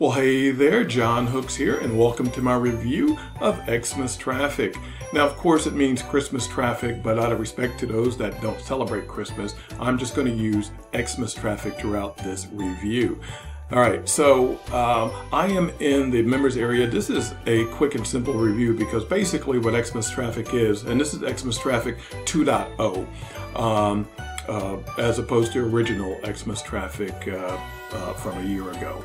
Well, hey there, John Hooks here, and welcome to my review of Xmas traffic. Now, of course, it means Christmas traffic, but out of respect to those that don't celebrate Christmas, I'm just going to use Xmas traffic throughout this review. All right, so um, I am in the members area. This is a quick and simple review because basically what Xmas traffic is, and this is Xmas traffic 2.0, um, uh, as opposed to original Xmas traffic uh, uh, from a year ago.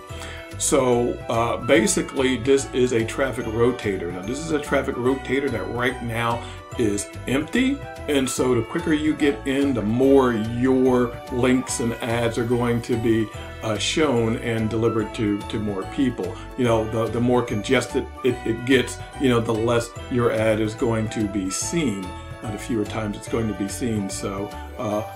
So uh, basically, this is a traffic rotator. Now, this is a traffic rotator that right now is empty. And so the quicker you get in, the more your links and ads are going to be uh, shown and delivered to, to more people. You know, the, the more congested it, it gets, you know, the less your ad is going to be seen. Uh, the fewer times it's going to be seen. So uh,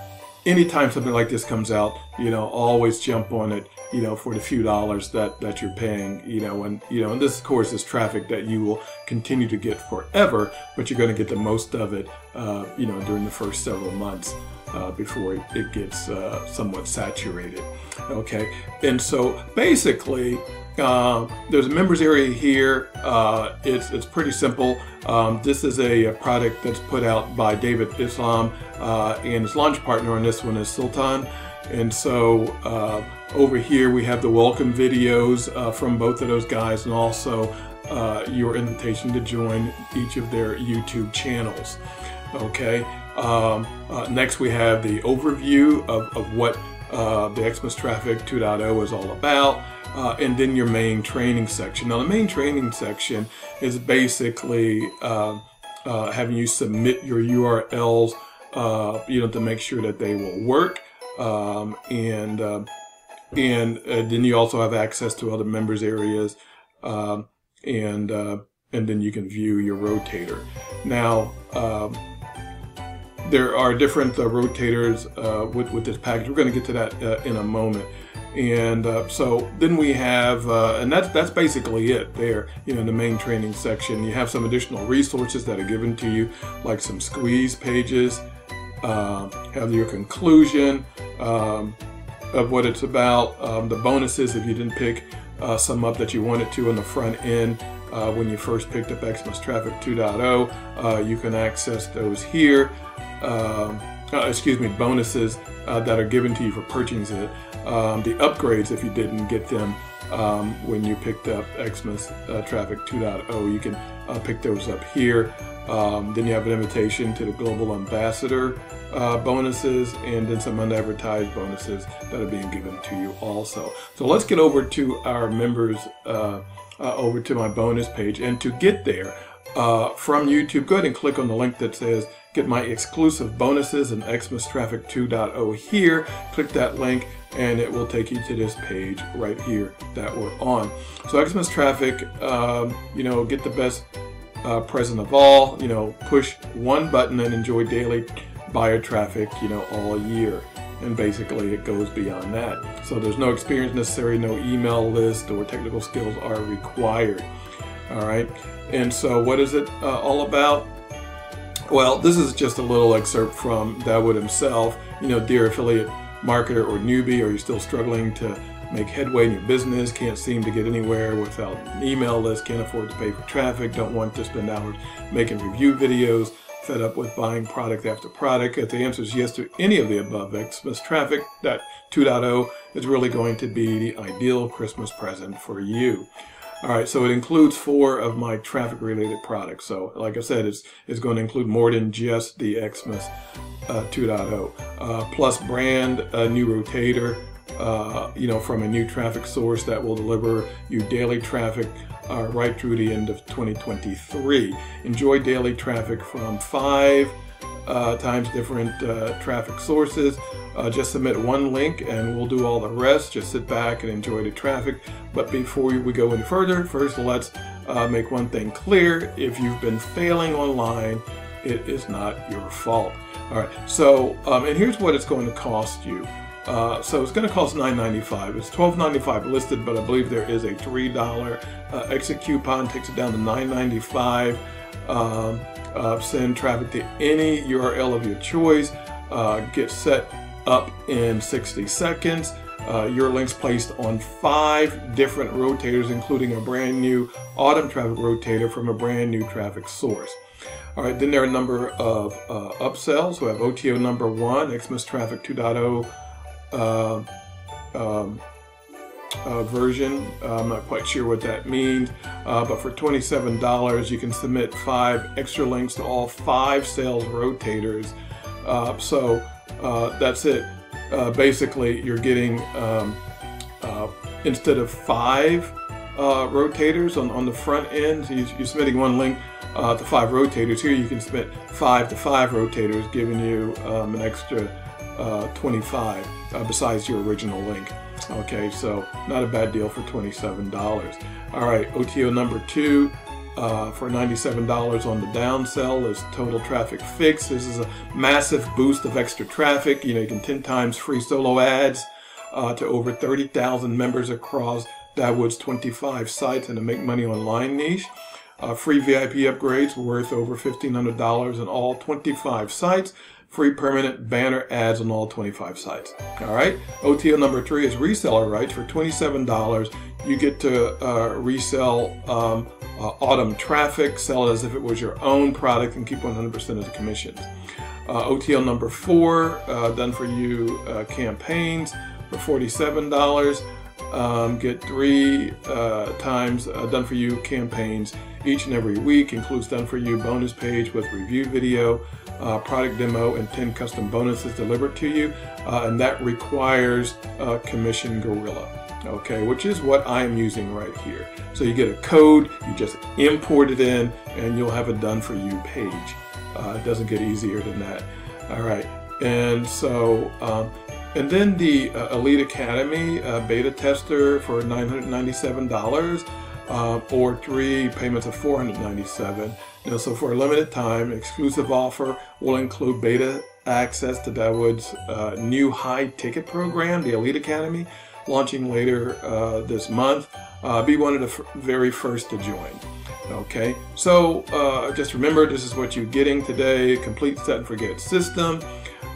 anytime something like this comes out, you know, always jump on it, you know, for the few dollars that, that you're paying, you know, and, you know, and this, of course, is traffic that you will continue to get forever, but you're going to get the most of it, uh, you know, during the first several months. Uh, before it, gets uh, somewhat saturated. Okay, and so basically, uh, there's a members area here. Uh, it's it's pretty simple. Um, this is a, a, product that's put out by Dawud Islam, uh, and his launch partner on this one is Sultan. And so uh, over here we have the welcome videos uh, from both of those guys, and also your invitation to join each of their YouTube channels. Okay. Um, next we have the overview of, of what the Xmas Traffic 2.0 is all about uh, and then your main training section. Now, the main training section is basically uh, uh, having you submit your URLs, uh, you know, to make sure that they will work, um, and uh, and uh, then you also have access to other members areas, um, and and then you can view your rotator. Now. Um, there are different rotators with, with this package. We're going to get to that in a moment and uh, so then we have uh, and that's that's basically it there you know in the main training section. You have some additional resources that are given to you like some squeeze pages uh, have your conclusion um, of what it's about um, the bonuses if you didn't pick uh, some up that you wanted to on the front end uh, when you first picked up Xmas Traffic 2.0 uh, you can access those here um, excuse me bonuses that are given to you for purchasing it um, the upgrades if you didn't get them um, when you picked up Xmas uh, Traffic 2.0. You can uh, pick those up here. Um, then you have an invitation to the Global Ambassador uh, bonuses and then some unadvertised bonuses that are being given to you also. So let's get over to our members, uh, uh, over to my bonus page. And to get there uh, from YouTube, go ahead and click on the link that says get my exclusive bonuses and Xmas Traffic 2.0 here. Click that link and it will take you to this page right here that we're on. So Xmas Traffic, um, you know, get the best uh, present of all, you know, push one button and enjoy daily buyer traffic, you know, all year. And basically it goes beyond that. So there's no experience necessary, no email list or technical skills are required. All right. And so what is it uh, all about? Well, this is just a little excerpt from Dawud himself. You know, dear affiliate marketer or newbie, or you're still struggling to make headway in your business, can't seem to get anywhere without an email list, can't afford to pay for traffic, don't want to spend hours making review videos, fed up with buying product after product. If the answer is yes to any of the above, Xmas Traffic that 2.0 is really going to be the ideal Christmas present for you. All right, so it includes four of my traffic related products. So like I said, it's, it's going to include more than just the Xmas uh, 2.0. Uh, plus brand, a new rotator, uh, you know, from a new traffic source that will deliver you daily traffic uh, right through the end of 2023. Enjoy daily traffic from five uh, times different uh, traffic sources. Uh, just submit one link and we'll do all the rest. Just sit back and enjoy the traffic. But before we go any further, first let's uh, make one thing clear. If you've been failing online, it is not your fault. All right, so, um, and here's what it's going to cost you. Uh, so it's going to cost $9.95. It's $12.95 listed, but I believe there is a $3 uh, exit coupon, takes it down to $9.95. Um, uh, send traffic to any URL of your choice, uh, get set up in 60 seconds. uh, your links placed on five different rotators, including a brand new autumn traffic rotator from a brand new traffic source. All right, then there are a number of uh, upsells. We have OTO number one, Xmas Traffic 2.0 uh, um, uh, version. I'm not quite sure what that means, uh, but for $27, you can submit five extra links to all five sales rotators. Uh, so uh, that's it. Uh, basically, you're getting, um, uh, instead of five rotators on, on the front end, you're submitting one link to five rotators. Here you can submit five to five rotators, giving you um, an extra 25 besides your original link. Okay, so not a bad deal for $27. All right, OTO number two uh, for $97 on the downsell is Total Traffic Fix. This is a massive boost of extra traffic. You know, you can 10 times free solo ads uh, to over 30,000 members across Dawud's 25 sites and to make money online niche. Uh, free VIP upgrades worth over $1,500 on all 25 sites free permanent banner ads on all 25 sites. All right. OTO number three is reseller rights for $27. You get to uh, resell um, uh, autumn traffic, sell it as if it was your own product, and keep 100% of the commissions. Uh, OTO number four, done for you campaigns for $47. Um, get three times done for you campaigns each and every week, includes done for you bonus page with review video, uh, product demo and 10 custom bonuses delivered to you, uh, and that requires uh, Commission Gorilla. Okay, which is what I'm using right here. So you get a code, you just import it in, and you'll have a done for you page. Uh, it doesn't get easier than that. All right, and so, um, and then the uh, Elite Academy uh, beta tester for $997 uh, or three payments of 497 you know, so for a limited time, exclusive offer will include beta access to Dawud's uh, new high ticket program, the Elite Academy, launching later uh, this month. Uh, be one of the very first to join. Okay, so uh, just remember this is what you're getting today complete set and forget system.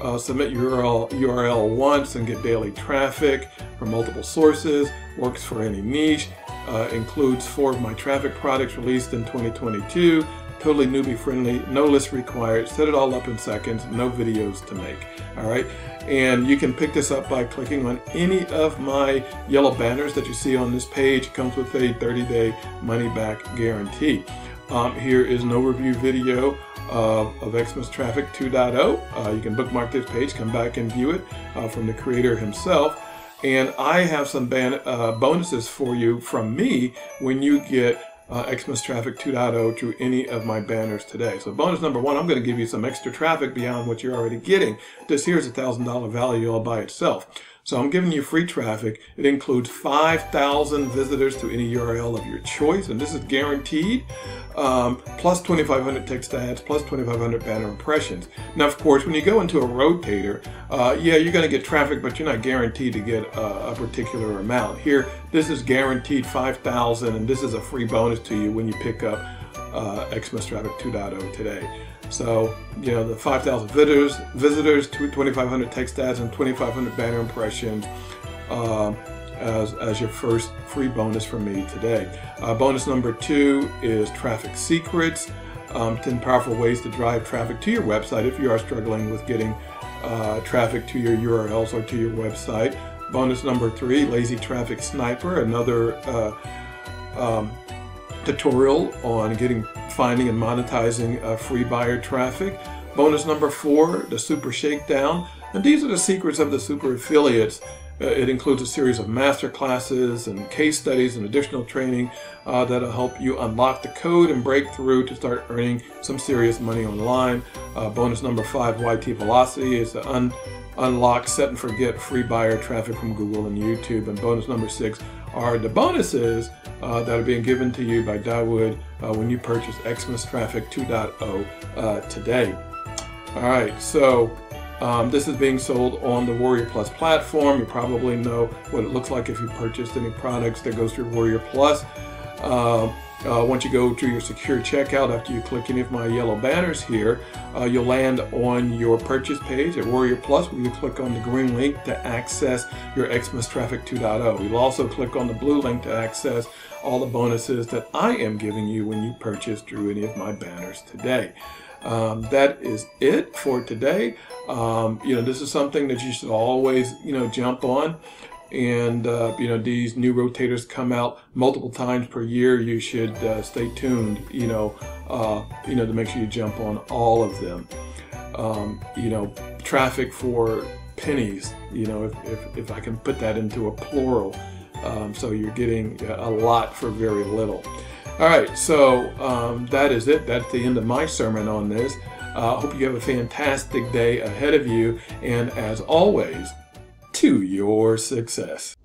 Uh, submit URL, URL once and get daily traffic from multiple sources. Works for any niche. Uh, includes four of my traffic products released in 2022 totally newbie friendly, no list required, set it all up in seconds, no videos to make. All right. And you can pick this up by clicking on any of my yellow banners that you see on this page. It comes with a 30 day money back guarantee. Um, here is an overview video of, of Xmas Traffic 2.0. Uh, you can bookmark this page, come back and view it uh, from the creator himself. And I have some ban- uh, bonuses for you from me when you get uh, Xmas Traffic 2.0 to any of my banners today. So bonus number one, I'm going to give you some extra traffic beyond what you're already getting. This here is a $1,000 value all by itself. So I'm giving you free traffic. It includes 5,000 visitors to any URL of your choice, and this is guaranteed, um, plus 2,500 text ads, plus 2,500 banner impressions. Now, of course, when you go into a rotator, uh, yeah, you're going to get traffic, but you're not guaranteed to get a, a particular amount. Here, this is guaranteed 5,000, and this is a free bonus to you when you pick up uh, Xmas Traffic 2.0 today. So, you know, the 5,000 visitors, visitors, 2,500 text ads, and 2,500 banner impressions uh, as, as your first free bonus from me today. Uh, bonus number two is Traffic Secrets. Um, 10 powerful ways to drive traffic to your website if you are struggling with getting uh, traffic to your URLs or to your website. Bonus number three, Lazy Traffic Sniper, another uh, um, tutorial on getting finding and monetizing uh, free buyer traffic. Bonus number four, the Super Shakedown. And these are the secrets of the super affiliates. Uh, it includes a series of master classes and case studies and additional training uh, that'll help you unlock the code and break through to start earning some serious money online. Uh, bonus number five, YT Velocity, is the un- unlock, set and forget free buyer traffic from Google and YouTube. And bonus number six are the bonuses uh, that are being given to you by Dawud uh, when you purchase Xmas Traffic 2.0 uh, today. All right, so um, this is being sold on the Warrior Plus platform. You probably know what it looks like if you purchased any products that goes through Warrior Plus. Uh, once you go to your secure checkout, after you click any of my yellow banners here, uh, you'll land on your purchase page at Warrior Plus where you click on the green link to access your Xmas Traffic 2.0. You'll also click on the blue link to access all the bonuses that I am giving you when you purchase through any of my banners today. Um, that is it for today. Um, you know, this is something that you should always, you know, jump on. And, uh, you know, these new rotators come out multiple times per year. You should uh, stay tuned, you know, uh, you know, to make sure you jump on all of them. Um, you know, traffic for pennies, you know, if, if, if I can put that into a plural. Um, so you're getting a lot for very little. All right, so um, that is it. That's the end of my sermon on this. I uh, hope you have a fantastic day ahead of you. And as always, to your success.